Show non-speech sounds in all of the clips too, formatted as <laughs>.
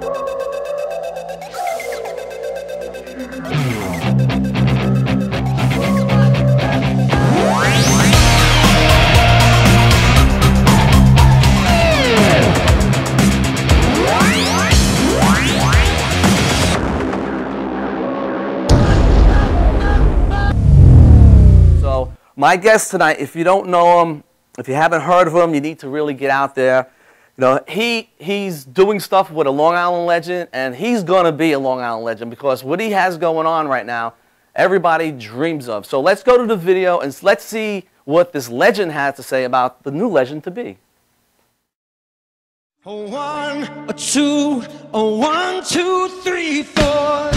So my guest tonight, if you don't know him, if you haven't heard of him, you need to really get out there. You know, he he's doing stuff with a Long Island legend, and he's gonna be a Long Island legend because what he has going on right now, everybody dreams of. So let's go to the video and let's see what this legend has to say about the new legend to be. A one, a two, a one, two, three, four.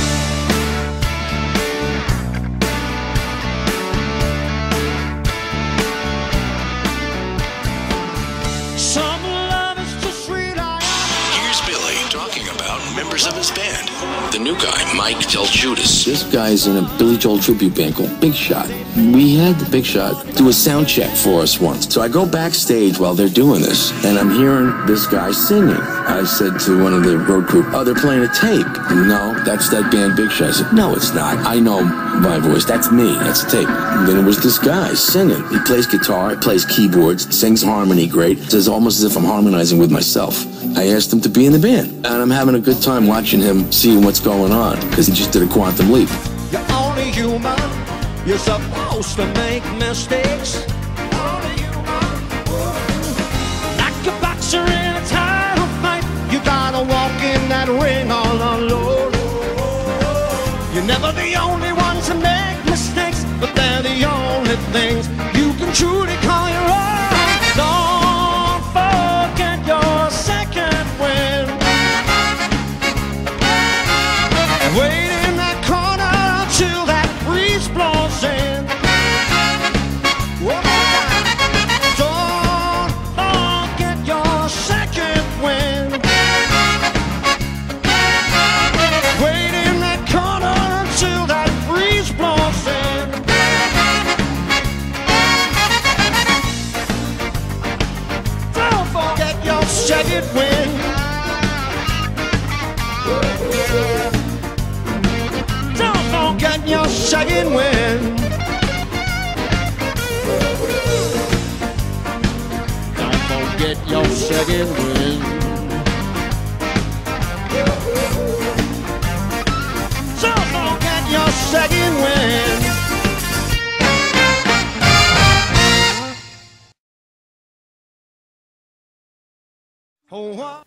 Members of his band. The new guy, Mike DelGuidice. This guy's in a Billy Joel tribute band called Big Shot. We had the Big Shot do a sound check for us once. So I go backstage while they're doing this, and I'm hearing this guy singing. I said to one of the road crew, "Oh, they're playing a tape." No, that's that band Big Shot. I said, "No, it's not. I know my voice. That's me. That's a tape." And then it was this guy singing. He plays guitar, plays keyboards, sings harmony great. It's almost as if I'm harmonizing with myself. I asked him to be in the band, and I'm having a good time watching him see what's going on because he just did a quantum leap. You're only human. You're supposed to make mistakes. Only human. Like a boxer in a title fight, you gotta walk in that ring all alone. You're never the only Oh. All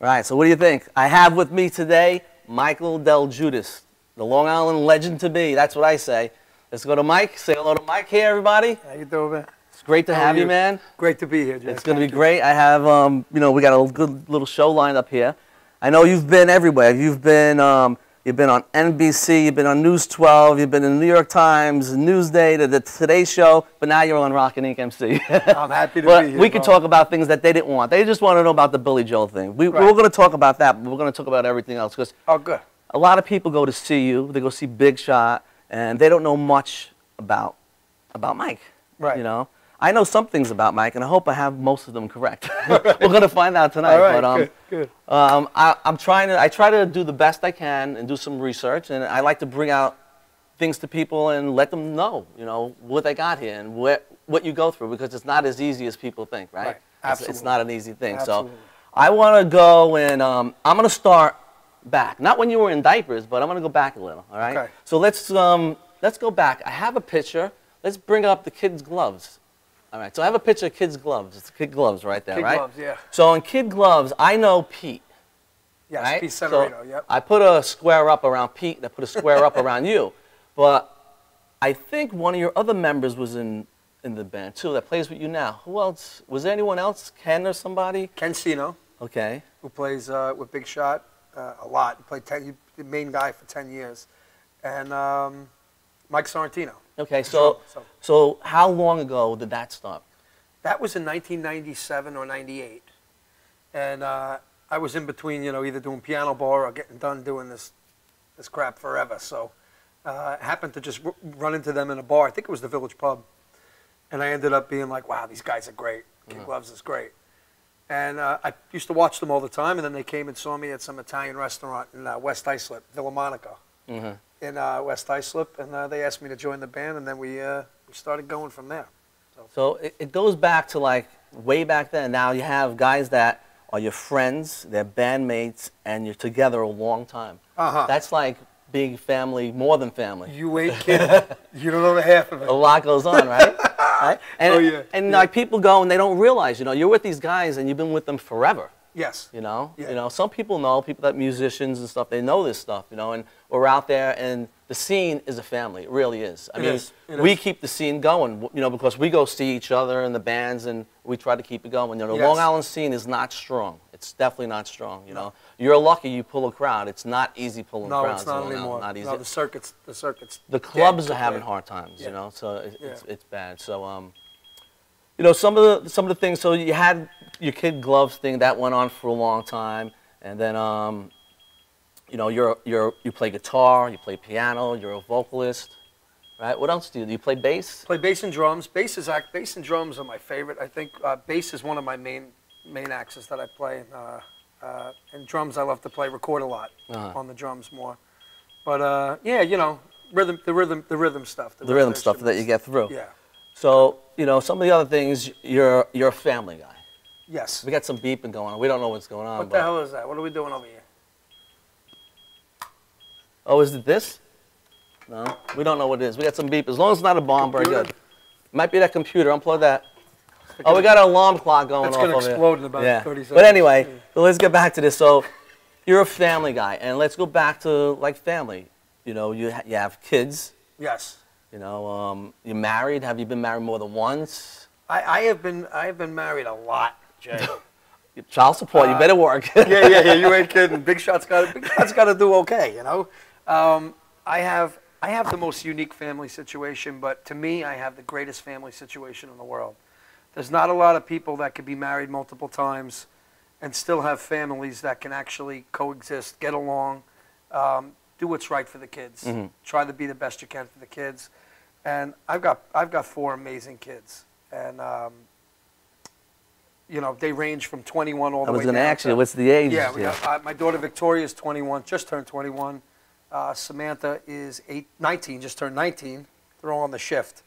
right, so what do you think? I have with me today Michael DelGuidice, the Long Island legend to be. That's what I say. Let's go to Mike. Say hello to Mike here, everybody. How you doing, great to How have you, you? man. Great to be here. It's going to be great. I have, um, you know, we got a good little show lined up here. I know you've been everywhere. You've been, um, you've been on NBC, you've been on News 12, you've been in the New York Times, Newsday, the, the Today Show, but now you're on Rock and Ink MC. I'm happy to be <laughs> here. we could talk about things that they didn't want. They just want to know about the Billy Joel thing. We, Right. We're going to talk about that, but we're going to talk about everything else because Oh, good. a lot of people go to see you, they go see Big Shot, and they don't know much about about Mike. Right. You know, I know some things about Mike, and I hope I have most of them correct. <laughs> We're gonna find out tonight. All right, but um, good, good. um, I, I'm trying to I try to do the best I can and do some research, and I like to bring out things to people and let them know, you know, what they got here and what what you go through because it's not as easy as people think, right? Right. It's- It's, not an easy thing. Absolutely. So I want to go and um, I'm going to start back. Not when you were in diapers, but I'm going to go back a little. All right. Okay. So let's um, let's go back. I have a picture. Let's bring up the kids' gloves. All right. So I have a picture of kids' gloves. It's kid gloves right there, Kid right? gloves, yeah. So in kid gloves, I know Pete. Yes, right? Pete So yep. I put a square up around Pete and I put a square up around you. But I think one of your other members was in, in the band too that plays with you now. Who else? Was there anyone else? Ken or somebody? Ken Sino, Okay. who plays uh, with Big Shot uh, a lot. He played ten, he, the main guy for 10 years. And um, Mike Sorrentino. Okay, so, So- so how long ago did that start? That was in 1997 or 98. And uh, I was in between, you know, either doing piano bar or getting done doing this, this crap forever. So uh, happened to just r- run into them in a bar. I think it was the Village Pub. And I ended up being like, wow, these guys are great. Kid Gloves is great. And uh, I used to watch them all the time, and then they came and saw me at some Italian restaurant in uh, West Islip, Villa Monaco, Mhm. In uh, West Islip, and uh, they asked me to join the band, and then we uh, we started going from there. So it, it goes back to like way back then. Now you have guys that are your friends, they're bandmates, and you're together a long time. Uh-huh. That's like being family, more than family. You ain't kidding. <laughs> you don't know the half of it. a lot goes on, right? <laughs> right? And, Oh, yeah, And yeah. like people go and they don't realize, you know, you're with these guys and you've been with them forever. Yes. You know, Yeah. you know, some people know people that musicians and stuff. They know this stuff, you know, and we're out there, and the scene is a family. It really is. I It mean, is. We is. keep the scene going, you know, because we go see each other and the bands, and we try to keep it going. You know, the Yes. Long Island scene is not strong. It's definitely not strong. You know, you're lucky you pull a crowd. It's not easy pulling No, crowds. it's not anymore. Not easy. No, the circuits, the circuits. the clubs are having hard times, Yeah. you know, so it's, Yeah. it's bad. So, um, you know, some of the some of the things. So you had your kid gloves thing that went on for a long time, and then, um, you know, you're you're you play guitar, you play piano, you're a vocalist, right? What else do you do? You play bass? Play bass and drums. Bass is act. Bass and drums are my favorite. I think uh, bass is one of my main main axes that I play. Uh, uh, and drums, I love to play. Record a lot Uh-huh. on the drums more. But uh, yeah, you know, rhythm, the rhythm, the rhythm stuff. The rhythm stuff that you get through. Yeah. So, you know, some of the other things, you're you're a family guy. Yes. We got some beeping going on. We don't know what's going on. What the hell is that? What are we doing over here? Oh, is it this? No, we don't know what it is. We got some beep. As long as it's not a bomb, very good. Might be that computer. Unplug that. Oh, we got an alarm clock going It's off gonna over here. explode in about yeah. 30 But anyway, Yeah. so let's get back to this. So, you're a family guy, and let's go back to like family. You know, you ha- you have kids. Yes. You know, um, you're married. Have you been married more than once? I, I have been I have been married a lot, Jay. <laughs> Child support. you Uh, better work. <laughs> yeah, yeah, yeah. You ain't kidding. Big Shot's got Big <laughs> Shot's got to do okay, you know. Um, I have I have the most unique family situation, but to me, I have the greatest family situation in the world. There's not a lot of people that could be married multiple times and still have families that can actually coexist, get along, um, do what's right for the kids, Mhm. try to be the best you can for the kids. And I've got I've got four amazing kids, and um, you know they range from 21 all the way I was going to ask you, what's the age? yeah, we got, uh, my daughter Victoria is 21, just turned 21. Uh, Samantha is eight, 19, just turned 19. They're all on the shift.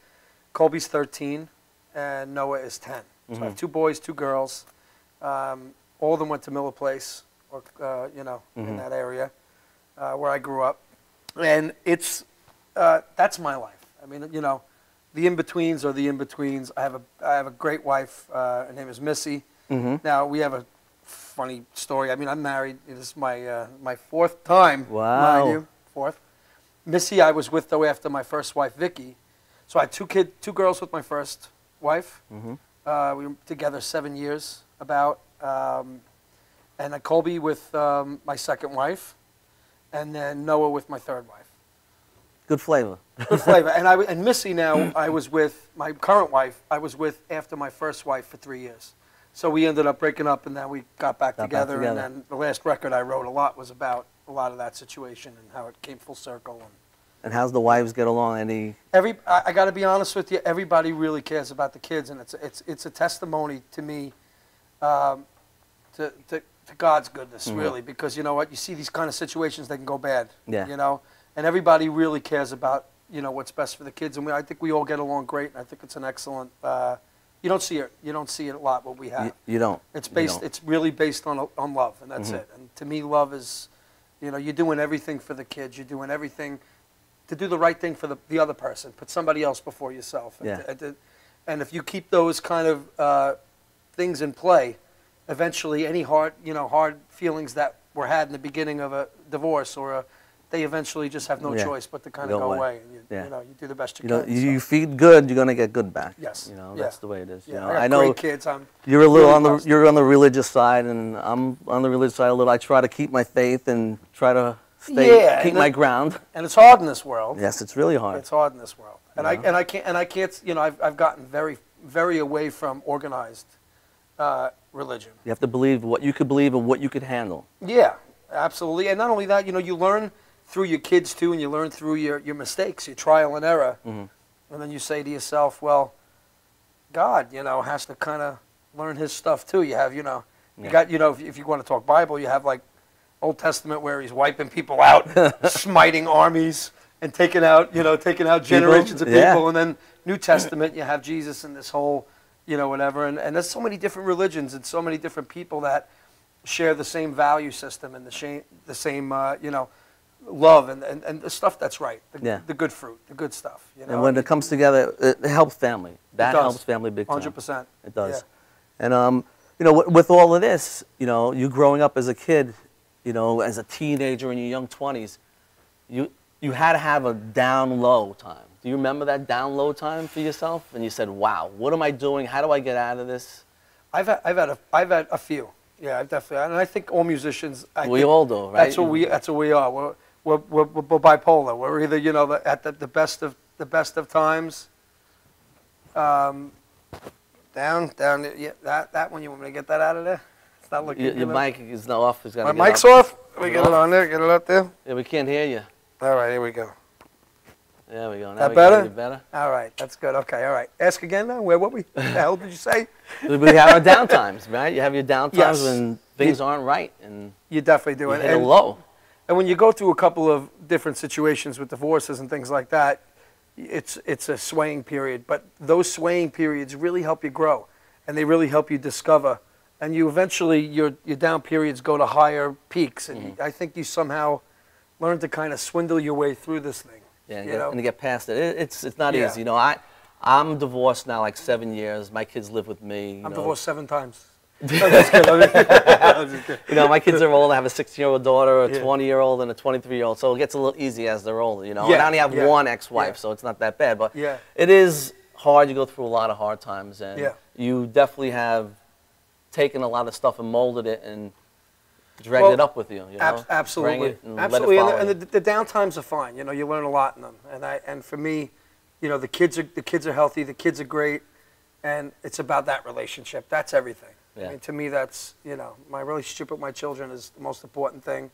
Colby's 13, and Noah is 10. So I have two boys, two girls. Um, all of them went to Miller Place, or uh, you know, in Mhm. that area uh, where I grew up, and it's uh, that's my life. I mean, you know, the in betweens are the in betweens. I have a I have a great wife. Uh, her name is Missy. hmm Now we have a funny story. I mean, I'm married. This is my uh, my fourth time. Wow. You, fourth. Missy, I was with though after my first wife, Vicky. So I had two kid, two girls with my first wife. hmm Uh, we were together seven years, about. Um, and then Colby with um, my second wife, and then Noah with my third wife. Good flavor. Good flavor. and I and Missy now I was with my current wife. I was with after my first wife for three years. So we ended up breaking up, and then we got back Got back together. together. And then the last record I wrote a lot was about a lot of that situation and how it came full circle. And And how's the wives get along? Any? every I, I got to be honest with you, everybody really cares about the kids, and it's it's it's a testimony to me, um, to, to to God's goodness, Mhm. really, because you know what, you see these kind of situations, they can go bad. Yeah. You know, and everybody really cares about you know what's best for the kids, and we, I think we all get along great, and I think it's an excellent. Uh, you don't see it. You don't see it a lot. What we have. You, you don't. It's based. don't. It's really based on on love, and that's Mhm. it. And to me, love is, you know, you're doing everything for the kids. You're doing everything to do the right thing for the, the other person. Put somebody else before yourself. And, Yeah. and, to- and if you keep those kind of uh, things in play, eventually any hard, you know, hard feelings that were had in the beginning of a divorce or a, they eventually just have no Yeah. choice but to kind of go away. away. And you, Yeah. you know, you do the best you, You know, can. you, so. you feed good, you're gonna get good back. Yes. You know, Yeah. that's the way it is. You know, I I know kids. I'm you're a little really on the blessed. you're on the religious side, and I'm on the religious side a little. I try to keep my faith and try to stay Yeah, keep my the- ground. and it's hard in this world. Yes, it's really hard. It's hard in this world, and I and I can't and I can't. You know, I've I've gotten very very away from organized uh, religion. You have to believe what you could believe and what you could handle. Yeah, absolutely. And not only that, you know, you learn through your kids too, and you learn through your your mistakes, your trial and error, Mhm. and then you say to yourself, well, God, you know, has to kind of learn His stuff too. You have, you know, You got, you know, if, if you want to talk Bible, you have like Old Testament where he's wiping people out, <laughs> smiting armies, and taking out, you know, taking out generations of yeah. people. And then New Testament, you have Jesus and this whole, you know, whatever. And, and there's so many different religions and so many different people that share the same value system and the same, the same, uh, you know, love and, and, and the stuff that's right, the, Yeah. the good fruit, the good stuff. You know? And when it comes together, it, helps family. That helps family big time. 100%. It does. Yeah. And um, you know, with, with all of this, you know, you growing up as a kid, you know, as a teenager in your young twenties, you you had to have a down low time. Do you remember that down low time for yourself? And you said, "Wow, what am I doing? How do I get out of this?" I've had, I've had a, I've had a few. Yeah, I've definitely, and I think all musicians. I We all do, right? That's what we. That's what we are. We're, we're, we're, we're bipolar. We're either you know at the, the best of the best of times. Um, down, down. Yeah, that that one. You want me to get that out of there? It's not looking. Your, your mic is not off. It's My mic's up. off. We get it on there. Get it up there. Yeah, we can't hear you. All right, here we go. There we go. Now That better? you better. All right, that's good. Okay, all right. Ask again now. Where were we? What the hell did you say? <laughs> we have our downtimes, right? You have your downtimes Yes. when things aren't right, and You definitely do. you And- hit a and- low. And when you go through a couple of different situations with divorces and things like that, it's it's a swaying period. But those swaying periods really help you grow, and they really help you discover. And you eventually your your down periods go to higher peaks, and Mm-hmm. I think you somehow learn to kind of swindle your way through this thing. Yeah, and, you get, know? and to get past it, it it's it's not Yeah. easy. You know, I I'm divorced now like seven years. My kids live with me. You I'm know. divorced seven times. I'm just kidding. I'm just- <laughs> I'm just kidding. You know, my kids are old. I have a 16-year-old daughter, a Yeah. 20-year-old, and a 23-year-old. So it gets a little easy as they're older. You know, and I only have yeah, one ex-wife, yeah. so it's not that bad. But Yeah. it is hard. You go through a lot of hard times, and Yeah. you definitely have taken a lot of stuff and molded it and dragged Well, it up with you. you know? Ab- Bring absolutely, it and absolutely. And, the, and the, the downtimes are fine. You know, you learn a lot in them. And I and for me, you know, the kids are the kids are healthy. The kids are great, and it's about that relationship. That's everything. Yeah. I mean, to me, that's you know, my relationship with my children is the most important thing.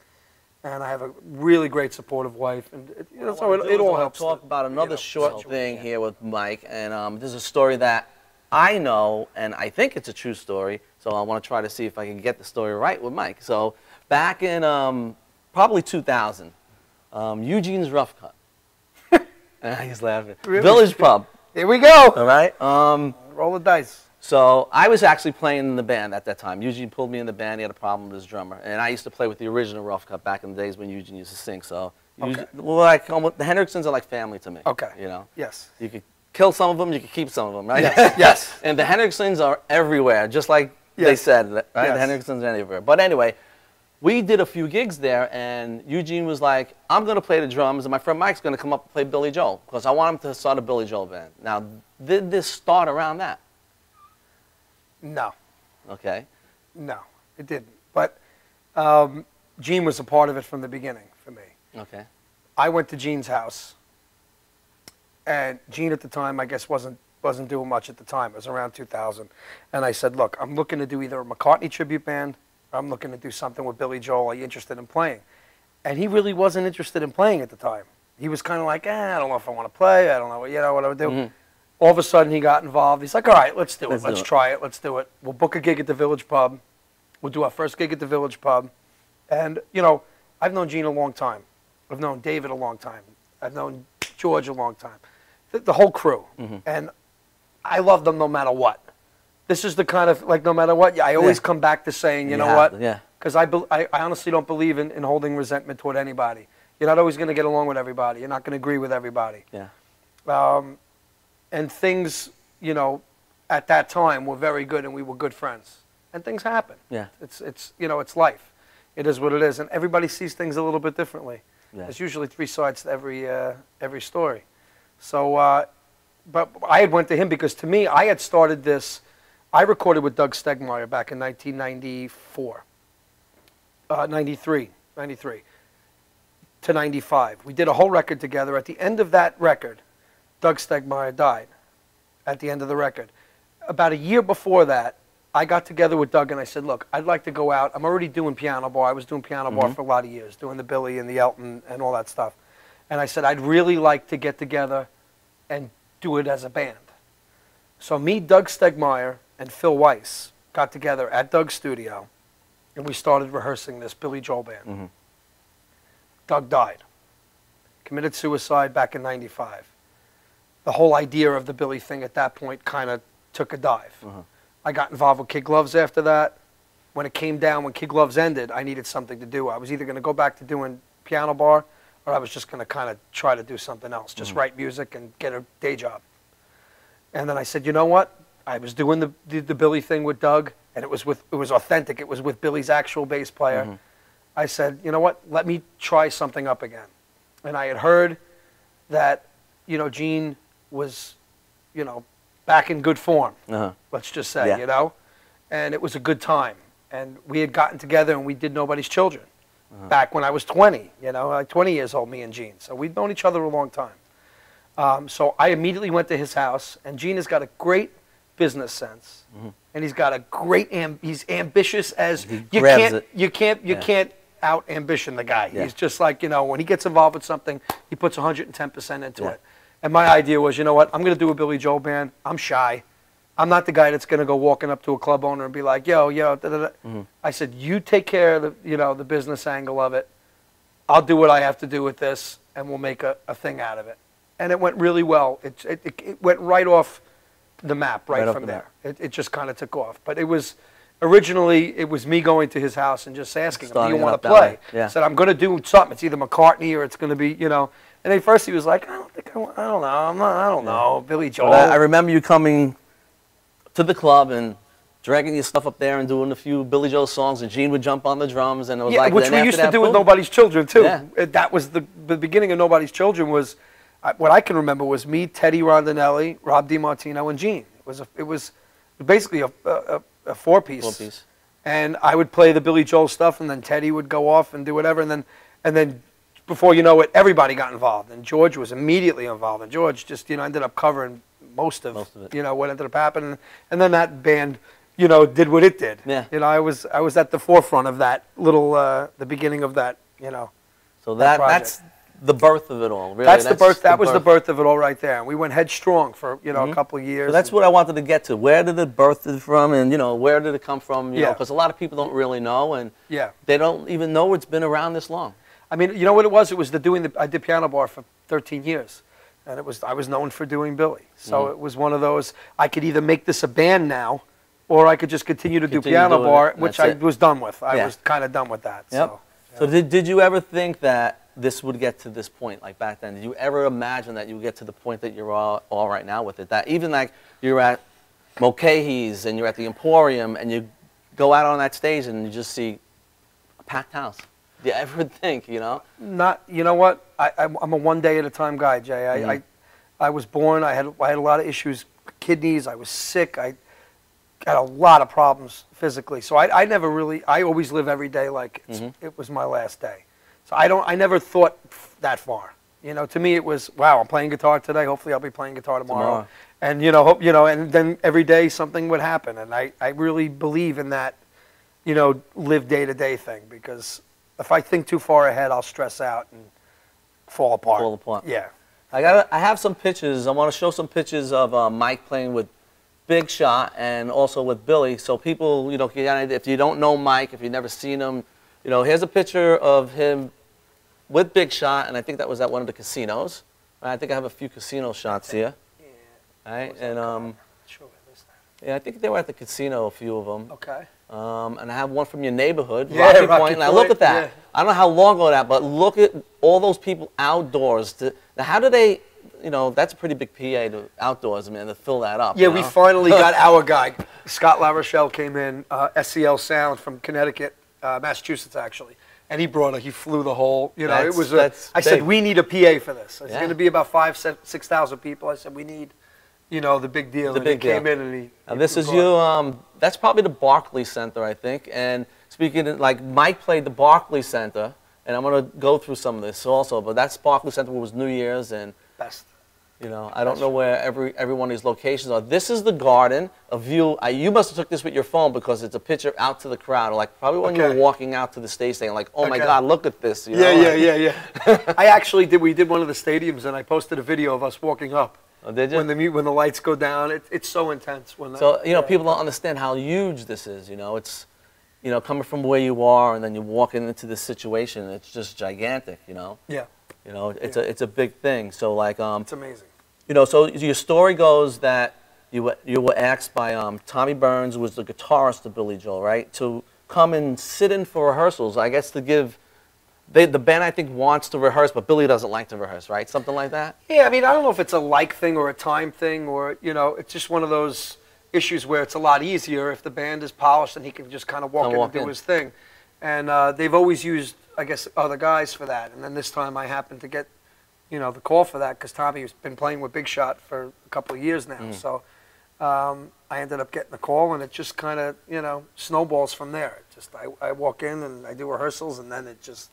And I have a really great supportive wife, and it, you know, so it, it all helps. Talk to, about you another know, short situation. thing here with Mike, and um, this is a story that I know, and I think it's a true story. So I want to try to see if I can get the story right with Mike. So back in um, probably 2000, um, Eugene's Rough Cut. <laughs> <laughs> He's laughing. Really? Village Pub. Here we go. All right. Um, Roll the dice. So I was actually playing in the band at that time. Eugene pulled me in the band. He had a problem with his drummer, and I used to play with the original Rough Cut back in the days when Eugene used to sing. So, Okay. Eugene- well, like almost, the Hendricksons are like family to me. Okay. You know, Yes. you could kill some of them, you could keep some of them, right? Yes, yes. <laughs> and the Hendricksons are everywhere, just like they said, right? Yes. The Hendricksons are everywhere. But anyway, we did a few gigs there, and Eugene was like, "I'm going to play the drums, and my friend Mike's going to come up and play Billy Joel because I want him to start a Billy Joel band." Now, did this start around that? No. Okay. No, it didn't. But um, Gene was a part of it from the beginning for me. Okay. I went to Gene's house, and Gene at the time, I guess, wasn't wasn't doing much at the time. It was around 2000, and I said, "Look, I'm looking to do either a McCartney tribute band, or I'm looking to do something with Billy Joel. Are you interested in playing?" And he really wasn't interested in playing at the time. He was kind of like, eh, "I don't know if I want to play. I don't know, what you know, what I would do." Mhm. All of a sudden, he got involved. He's like, "All right, let's do it. Let's Let's, do it." try it. Let's do it. We'll book a gig at the Village Pub. We'll do our first gig at the Village Pub." And you know, I've known Gene a long time. I've known David a long time. I've known George a long time. The, the whole crew. Mm-hmm. And I love them no matter what. This is the kind of like no matter what. Yeah, I always Yeah. come back to saying, you, You know have what? yeah. Because I, bel- I, I honestly don't believe in, in holding resentment toward anybody. You're not always going to get along with everybody. You're not going to agree with everybody. Yeah. Um, and things, you know, at that time were very good, and we were good friends. And things happen. Yeah. It's it's you know it's life. It is what it is, and everybody sees things a little bit differently. Yeah. There's usually three sides to every uh, every story. So, uh, but I had went to him because to me, I had started this. I recorded with Doug Stegmeyer back in 1994, uh, 93, 93 to 95. We did a whole record together. At the end of that record, Doug Stegmeyer died. At the end of the record, about a year before that, I got together with Doug and I said, "Look, I'd like to go out. I'm already doing piano bar. I was doing piano bar for a lot of years, doing the Billy and the Elton and all that stuff." And I said, "I'd really like to get together and do it as a band." So me, Doug Stegmeyer, and Phil Weiss got together at Doug's studio and we started rehearsing this Billy Joel band. Mm-hmm. Doug died, committed suicide back in '95. The whole idea of the Billy thing at that point kind of took a dive. Uh-huh. I got involved with Kid Gloves after that. When it came down, when Kid Gloves ended, I needed something to do. I was either going to go back to doing piano bar, or I was just going to kind of try to do something else, just write music and get a day job. And then I said, you know what? I was doing the, the, the Billy thing with Doug, and it was with it was authentic. It was with Billy's actual bass player. I said, you know what? Let me try something up again. And I had heard that, you know, Gene was, you know, back in good form. Uh-huh. Let's just say, Yeah. you know, and it was a good time. And we had gotten together and we did Nobody's Children Uh-huh. back when I was 20. You know, like 20 years old, me and Gene. So we'd known each other a long time. Um, so I immediately went to his house, and Gene has got a great business sense, and he's got a great. Am- he's ambitious as. He you can't. it. You can't. You Yeah. can't out ambition the guy. Yeah. He's just like you know when he gets involved with something, he puts 110 percent into it. And my idea was, you know what? I'm going to do a Billy Joel band. I'm shy. I'm not the guy that's going to go walking up to a club owner and be like, "Yo, yo." Da, da, da. Mm-hmm. I said, "You take care of the, you know, the business angle of it. I'll do what I have to do with this, and we'll make a, a thing out of it." And it went really well. It, it, it, went right off the map right, Right from the there. map. It, it just kind of took off. But it was originally it was me going to his house and just asking him, "Do you want to play?" yeah. I said, "I'm going to do something. It's either McCartney or it's going to be, you know." And at first he was like, "I don't think I, I don't know. I'm not, I don't know, Billy Joel." I, I remember you coming to the club and dragging your stuff up there and doing a few Billy Joel songs, and Gene would jump on the drums, and it was yeah, like which we used to do with. Nobody's Children too. Yeah. Uh, That was the, the beginning of Nobody's Children. Was I, what I can remember was me, Teddy Rondinelli, Rob DiMartino, and Gene. It was a, it was basically a, a, a four piece. Four piece. And I would play the Billy Joel stuff, and then Teddy would go off and do whatever, and then and then before you know it, everybody got involved, and George was immediately involved, and George just you know ended up covering most of, Most of it. you know what ended up happening, and then that band. You know, did what it did. Yeah. You know, I was I was at the forefront of that little, uh, the beginning of that. You know, So that project. that's the birth of it all. Really, that's, the birth. That was the birth of it all right there. And we went headstrong for you know a couple of years. Mm-hmm. So that's what I wanted to get to. Where did it birth it from, and you know, where did it come from? You Yeah. because a lot of people don't really know, and Yeah. they don't even know it's been around this long. I mean, you know what it was? It was the doing. The, I did piano bar for 13 years, and it was I was known for doing Billy. So Mm-hmm. it was one of those. I could either make this a band now, or I could just continue to do piano bar, it, which that's I it. was done with. I Yeah. was kind of done with that. Yep. So. So did, did you ever think that this would get to this point, like back then? Did you ever imagine that you would get to the point that you're all, all right now with it? That even like you're at Mulcahy's and you're at the Emporium and you go out on that stage and you just see a packed house. Do you ever think, you know? Not, you know what? I, I'm a one day at a time guy, Jay. I, Mhm. I, I was born. I had I had a lot of issues, kidneys. I was sick. I had a lot of problems physically. So I, I never really. I always live every day like it's, Mhm. it was my last day. So I don't. I never thought that far. You know, to me it was wow. I'm playing guitar today. Hopefully I'll be playing guitar tomorrow. Tomorrow. And you know, hope you know. And then every day something would happen. And I, I really believe in that. You know, live day to day thing because if I think too far ahead, I'll stress out and fall apart. Fall apart. Yeah. I got. I have some pictures. I want to show some pictures of uh, Mike playing with Big Shot and also with Billy, so people, you know, can get an idea. If you don't know Mike, if you've never seen him, you know, here's a picture of him with Big Shot, and I think that was at one of the casinos. I think I have a few casino shots here. Yeah. Right, and um, Sure. where's that? yeah, I think they were at the casino, a few of them. Okay. Um, and I have one from your neighborhood, Yeah, Rocky, Rocky Point. Now look at that. yeah. I don't know how long ago that, but look at all those people outdoors. To, now, how do they? You know, that's a pretty big PA to outdoors, man, to fill that up. Yeah, you we finally <laughs> got our guy. Scott LaRochelle came in, uh, SCL Sound from Connecticut, uh, Massachusetts actually, and he brought it. He flew the whole. You know, That's- it was. A, that's I said we need a PA for this. It's Yeah. going to be about five, six thousand people. I said we need, you know, the big deal. The big he came in and he. Now he this is you. Um, that's probably the Barclay Center, I think. And speaking of, like Mike played the Barclay Center, and I'm gonna go through some of this also. But that's Barclay Center was New Year's, and Best. you know I don't know where every every one of these locations are. This is the garden. A view. I, you must have took this with your phone because it's a picture out to the crowd, like probably when you were walking out to the stage, saying like, "Oh my God, look at this!" You Yeah, know? yeah, yeah, yeah. <laughs> I actually did. We did one of the stadiums, and I posted a video of us walking up. Oh, did you? When the when the lights go down, it, it's so intense. When So you know, yeah. people don't understand how huge this is. You know, it's you know, coming from where you are and then you're walking into this situation, it's just gigantic, you know. Yeah, You know, it's a it's a big thing. So like um, it's amazing. you know, so your story goes that you were, you were asked by um, Tommy Byrnes, who was the guitarist of Billy Joel, right, to come and sit in for rehearsals. I guess to give, they, the band I think wants to rehearse, but Billy doesn't like to rehearse, right? Something like that. Yeah, I mean, I don't know if it's a like thing or a time thing, or you know, it's just one of those issues where it's a lot easier if the band is polished and he can just kind of walk in walk and do in. his thing. And uh, they've always used, I guess, other guys for that. And then this time I happened to get, you know, the call for that because Tommy's been playing with Big Shot for a couple of years Mm. now. So um, I ended up getting the call, and it just kind of, you know, snowballs from there. It just I, I walk in and I do rehearsals, and then it just,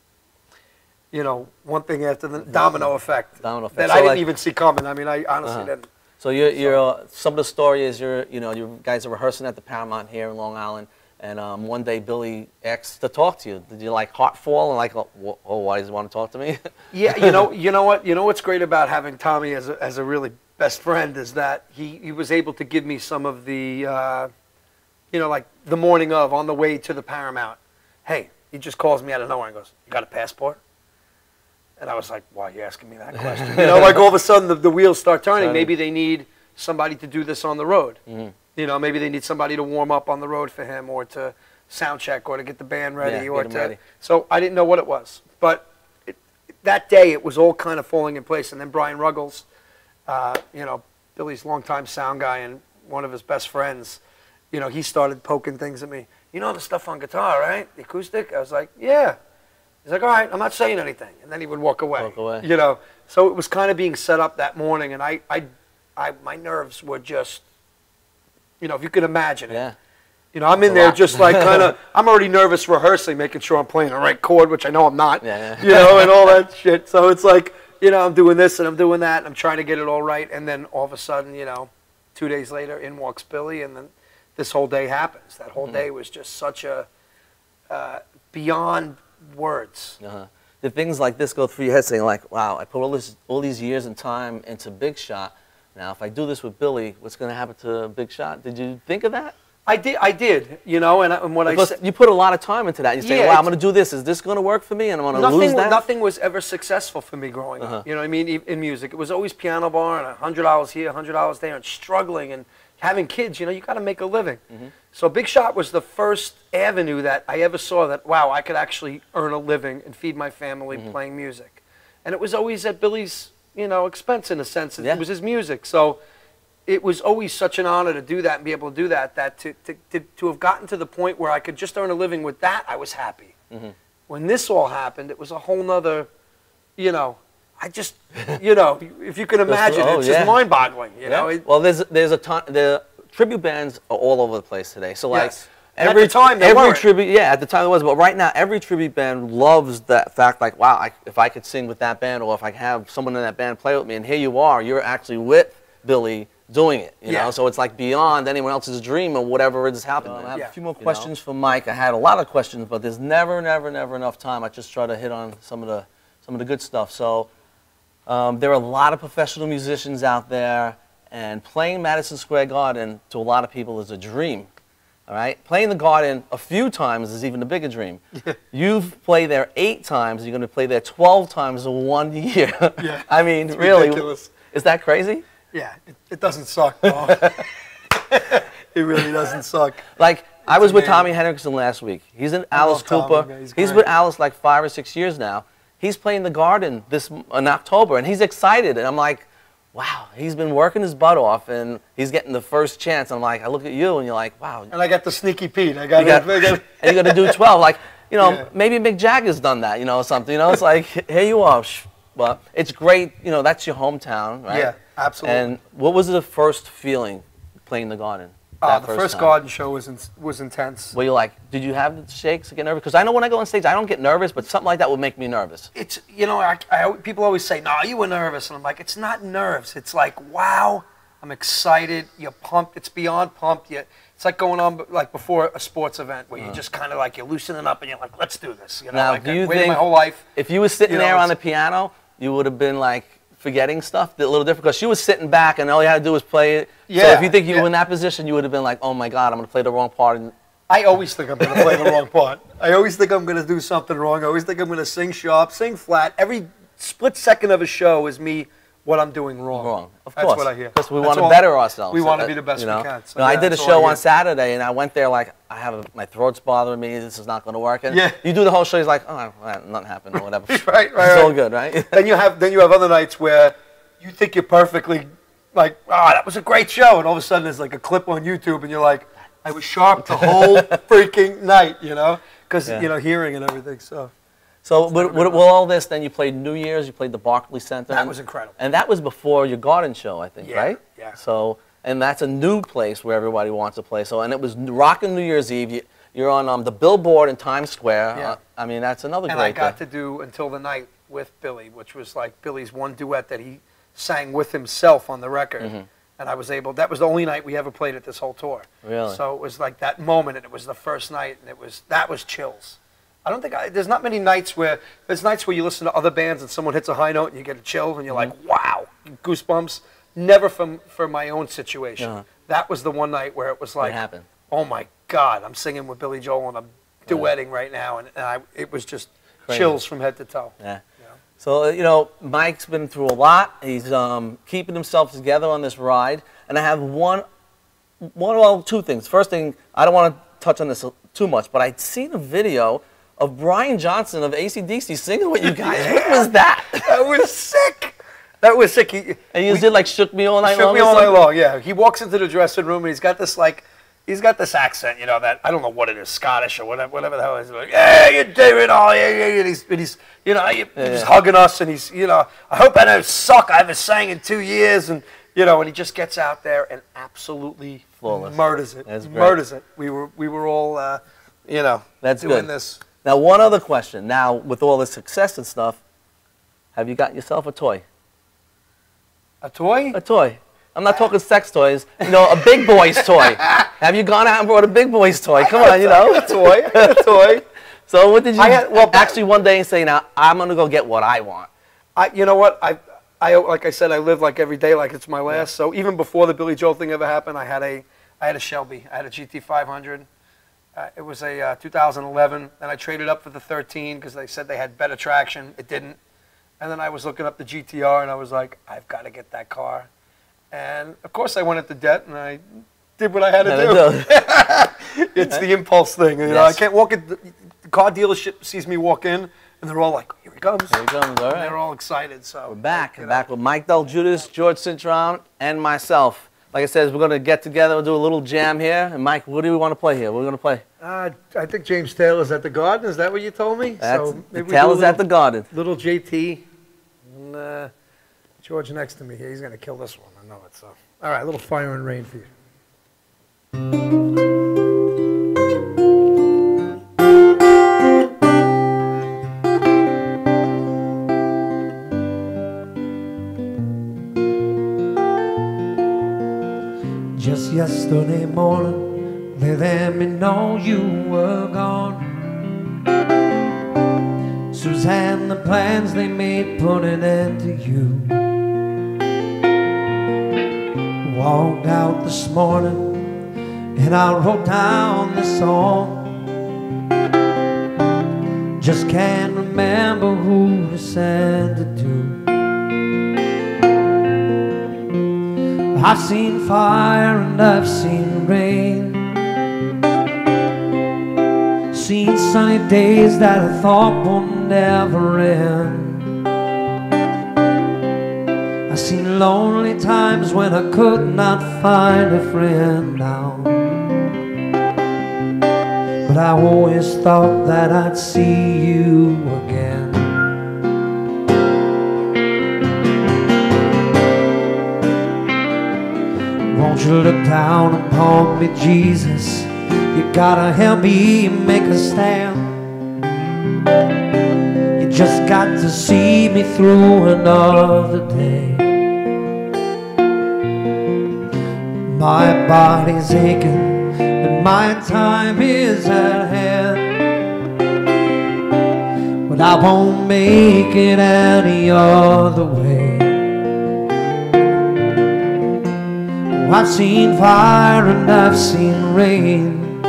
you know, one thing after the domino effect. Domino effect. That So, I didn't like- even see coming. I mean, I honestly Uh-huh. didn't. So you're, you're uh, some of the story is you're you know you guys are rehearsing at the Paramount here in Long Island, and um, one day Billy asked to talk to you. Did you like heart fall and like oh, oh why does he want to talk to me? <laughs> Yeah, you know, you know what, you know what's great about having Tommy as a, as a really best friend is that he, he was able to give me some of the, uh, you know, like the morning of on the way to the Paramount. Hey, he just calls me out of nowhere and goes, "You got a passport?" And I was like, "Why are you asking me that <laughs> question?" you know, like all of a sudden the, the wheels start turning. Turning. Maybe they need somebody to do this on the road. You know, maybe they need somebody to warm up on the road for him, or to sound check, or to get the band ready, Yeah, or to. ready. So I didn't know what it was, but it, that day it was all kind of falling in place. And then Brian Ruggles, uh, you know, Billy's longtime sound guy and one of his best friends, you know, he started poking things at me. You know the stuff on guitar, right? The acoustic? I was like, yeah. He's like, all right, I'm not saying anything. And then he would walk away. Walk away. You know, so it was kind of being set up that morning, and I, I, I my nerves were just, you know, if you could imagine it. yeah. You know, I'm in there lot. just like <laughs> kind of, I'm already nervous rehearsing, making sure I'm playing the right chord, which I know I'm not. Yeah. You know, and all that <laughs> shit. So it's like, you know, I'm doing this and I'm doing that, and I'm trying to get it all right, and then all of a sudden, you know, two days later, in walks Billy, and then this whole day happens. That Mm-hmm. whole day was just such a uh, beyond words. Uh-huh. The things like this go through your head, saying like, "Wow, I put all this, all these years and time into Big Shot. Now, if I do this with Billy, what's going to happen to Big Shot?" Did you think of that? I did, I did, you know, and, I, and what I said. you put a lot of time into that. You say, Yeah, "Wow, I'm going to do this. Is this going to work for me?" And I'm going to lose that. nothing was ever successful for me growing Uh-huh. up. You know what I mean? In music, it was always piano bar and a hundred dollars here, a hundred dollars there, and struggling and having kids. You know, you got to make a living. Mm-hmm. So Big Shot was the first avenue that I ever saw that wow, I could actually earn a living and feed my family Mm-hmm. playing music, and it was always at Billy's you know expense in a sense. It Yeah. was his music, so. It was always such an honor to do that and be able to do that. That to, to, to, to have gotten to the point where I could just earn a living with that, I was happy when this all happened, it was a whole nother, you know, I just, you know, <laughs> if you can imagine, oh, it's yeah. just mind-boggling. You know, It- well, there's there's a ton. The tribute bands are all over the place today. So like Yes. And every the time, they every weren't. tribute, yeah, at the time it was. But right now, every tribute band loves that fact. Like, wow, I, if I could sing with that band, or if I have someone in that band play with me, and here you are, you're actually with Billy doing it. You Yeah. know, so it's like beyond anyone else's dream or whatever is happening. I have Yeah. a few more You know? questions for Mike. I had a lot of questions, but there's never, never, never enough time. I just try to hit on some of the some of the good stuff. So. Um, there are a lot of professional musicians out there, and playing Madison Square Garden to a lot of people is a dream. All right, playing the Garden a few times is even a bigger dream. <laughs> You've played there eight times. You're going to play there 12 times in one year. Yeah, <laughs> I mean, it's really, ridiculous. is that crazy? yeah, it, it doesn't suck, <laughs> it really doesn't suck. Like I was with. Tommy Henriksen last week. He's in Alice Tommy, Cooper. man. He's He's with Alice like five or six years now. He's playing the Garden this in October, and he's excited. And I'm like, wow, he's been working his butt off, and he's getting the first chance. I'm like, I look at you, and you're like, wow, And I got the sneaky Pete. I got, you got, <laughs> <laughs> and you got to do 12. Like, you know, Yeah. maybe Mick Jagger's done that, you know, something. You know, it's like, <laughs> here you are. But it's great, you know, that's your hometown, right? Yeah, absolutely. And what was the first feeling playing the Garden? Uh, the first time? garden show was in, was intense. Were you like, did you have the shakes to get nervous? Because I know when I go on stage, I don't get nervous, but something like that would make me nervous. It's you know, I, I, people always say, "No, you were nervous," and I'm like, "It's not nerves. It's like, wow, I'm excited. You're pumped. It's beyond pumped. You, it's like going on like before a sports event where you're just kind of like you're loosening up and you're like, let's do this. You know, Now, like do I've you waited my think- whole life. If you were sitting You know, there on the piano, you would have been like forgetting stuff a little different because she was sitting back and all you had to do was play it. So Yeah, if you think you yeah. were in that position, you would have been like, oh my God, I'm going to play the wrong part. And I always think I'm going to play the wrong part. I always think I'm going to do something wrong. I always think I'm going to sing sharp, sing flat. Every split second of a show is me what I'm doing wrong. Wrong, of That's course. what I hear. Because we want to better ourselves. We want to Uh, be the best you know? we can. So, No, I did a show on Saturday, and I went there like I have a, my throat's bothering me. This is not going to work. And Yeah. You do the whole show. He's like, oh, nothing happened or whatever. <laughs> Right, right, It's all right. good, right? <laughs> then you have then you have other nights where you think you're perfectly like ah that was a great show and all of a sudden there's like a clip on YouTube and you're like I was sharp the whole <laughs> freaking night you know because Yeah. you know hearing and everything so So with, with, with all this, then you played New Year's. You played the Barclay Center. That was incredible. And that was before your garden show, I think, Yeah, right? yeah. So and that's a new place where everybody wants to play. So and it was rocking New Year's Eve. You, you're on um, the billboard in Times Square. Yeah. Uh, I mean, that's another and great I got thing. to do until the night with Billy which was like Billy's one duet that he sang with himself on the record Mm-hmm. and I was able that was the only night we ever played at this whole tour Really? so it was like that moment and it was the first night and it was that was chills I don't think I, there's not many nights where there's nights where you listen to other bands and someone hits a high note and you get a chill and you're Mm-hmm. like, wow, goosebumps. Never from for my own situation. Uh-huh. That was the one night where it was like, happened? oh my God, I'm singing with Billy Joel and I'm duetting right now, and, and I, it was just Crazy. chills from head to toe. Yeah. So uh, you know, Mike's been through a lot. He's um, keeping himself together on this ride. And I have one, one well, two things. First thing, I don't want to touch on this too much, but I'd seen a video of Brian Johnson of ACDC singing with you guys. What was that? That was sick. That was sick. He, And you did like shook me all night shook long. Shook me all night long. Yeah, he walks into the dressing room and he's got this like, he's got this accent, you know, that I don't know what it is, Scottish or whatever, whatever the hell it is. Like, yeah, you're doing all, yeah, yeah, yeah. And he's, and he's, you know, he- he's yeah. hugging us and he's, you know, I hope I don't suck. I haven't sang in two years, and you know, and he just gets out there and absolutely Flawless. murders it. That's great. Murders it. We were, we were all, uh, you know, That's doing good. this. Now, one other question. Now, with all the success and stuff, have you got yourself a toy? A toy? A toy. I'm not talking sex toys. You know, a big boy's toy. <laughs> Have you gone out and bought a big boy's toy? Come on, you <laughs> know. a toy. A toy. <laughs> So what did you I had- well, actually one day say, now I'm gonna go get what I want? I, you know what? I, I, like I said, I live like every day like it's my last. So even before the Billy Joel thing ever happened, I had a, I had a Shelby. I had a GT 500. Uh, it was a uh, 2011, and I traded up for the 13 because they said they had better traction. It didn't. And then I was looking up the GTR, and I was like, I've got to get that car. And of course, I went into debt, and I did what I had do. to do. <laughs> It's the impulse thing. You know, I can't walk in. The the car dealership sees me walk in, and they're all like, "Here he comes." Here he comes, all And. They're all excited. So We're back. know. Back with Mike DelGuidice, George Cintron, and myself. Like I said, we're gonna get together and do a little jam here. And Mike, what do we want to play here? We're gonna play. Uh, I think James Taylor's at the Garden. Is that what you told me? That's so maybe we Taylor's a at the Garden. little, little JT. And, uh, George next to me here. He's gonna kill this one. I know it. So all right, a little fire and rain for you. Yesterday morning, they let me know you were gone. Suzanne, the plans they made put an end to you. Walked out this morning, and I wrote down this song. Just can't remember who to send it to. I've seen fire and I've seen rain. Seen sunny days that I thought would never end. I've seen lonely times when I could not find a friend now. But I always thought that I'd see you you look down upon me, Jesus? You gotta help me make a stand. You just got to see me through another day. My body's aching, and my time is at hand. But I won't make it any other way. I've seen fire and I've seen rain.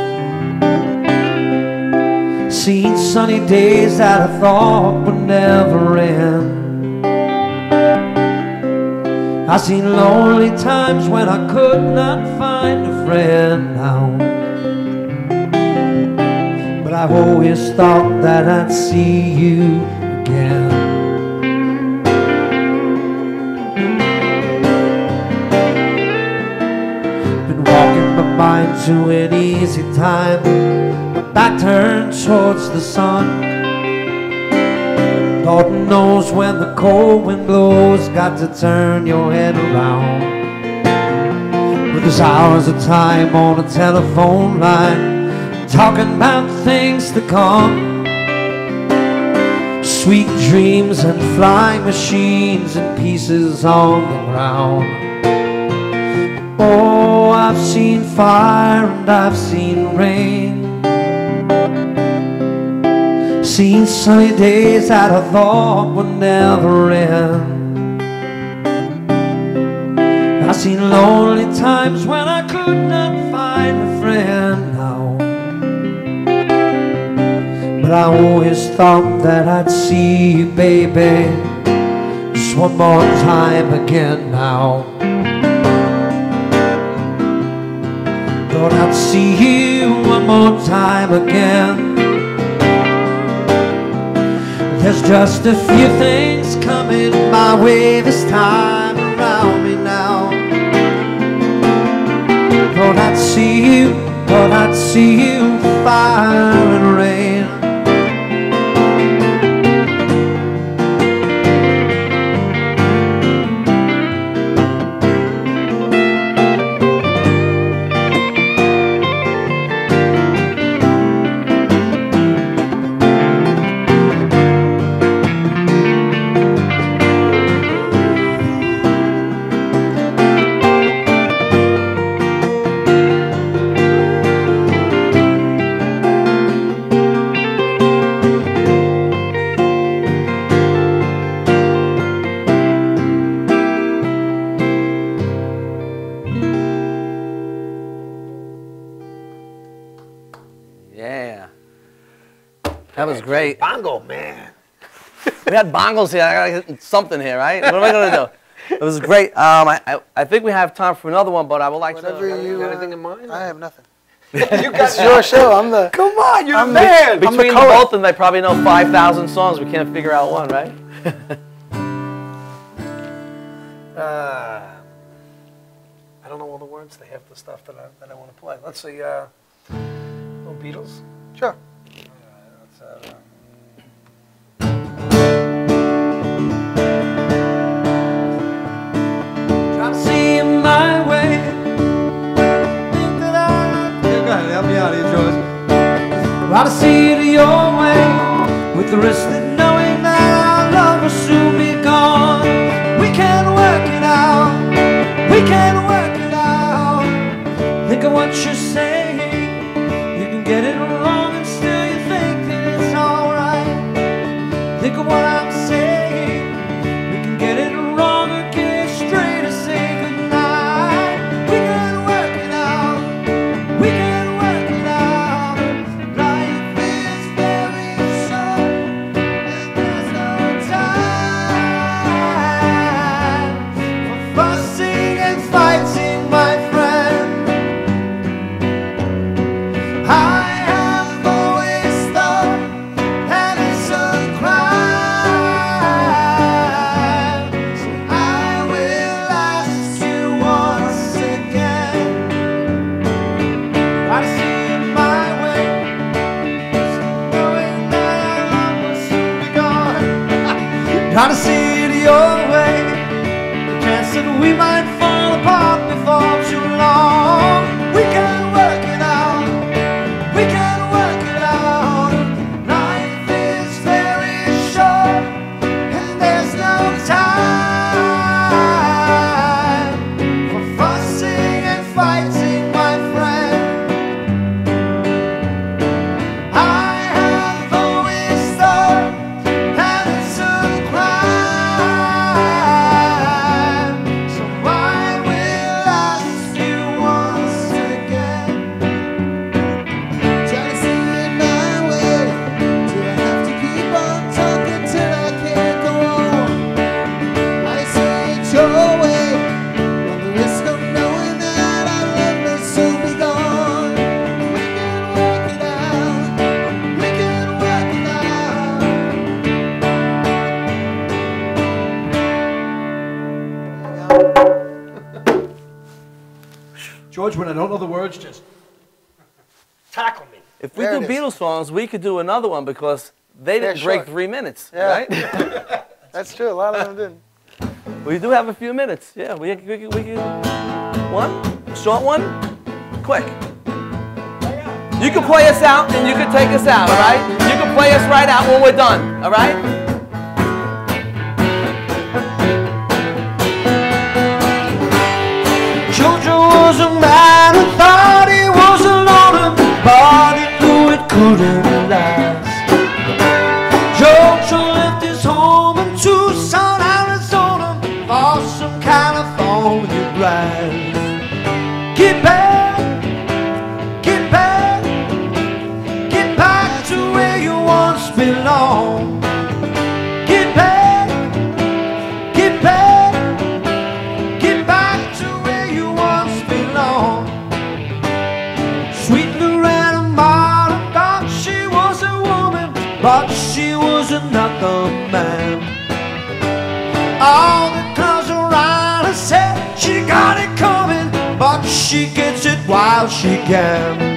Seen sunny days that I thought would never end. I've seen lonely times when I could not find a friend now. But I've always thought that I'd see you to an easy time, back turned towards the sun. God knows when the cold wind blows, got to turn your head around. But there's hours of time on a telephone line, talking about things to come. Sweet dreams and flying machines and pieces on the ground. Oh, I've seen fire and I've seen rain. Seen sunny days that I thought would never end. I've seen lonely times when I could not find a friend now. But I always thought that I'd see you, baby, just one more time again now. Thought I'd see you one more time again. There's just a few things coming my way this time around me now. Thought I'd see you, thought I'd see you, fire and rain. Great. Bongo, man. We had bongos here. I gotta get something here, right? What am I gonna do? It was great. Um, I, I, I think we have time for another one, but I would like Whatever to. you. got uh, anything in mind? I have nothing. <laughs> you got It's your show. I'm the. Come on, you're I'm the the- man. I'm the Between the both of them, they probably know 5,000 songs. We can't figure out one, right? <laughs> Uh, I don't know all the words. They have the stuff that I, that I want to play. Let's see. Uh, little Beatles. Sure. Help me out here, George. Try to see it your way with the risk that knowing that our love will soon songs, we could do another one because they didn't break three minutes, Yeah. right? <laughs> That's true. A lot of them didn't. we do have a few minutes. Yeah, we we, we can one short one, quick. You can play us out and you can take us out, all right? You can play us right out when we're done, all right? She can.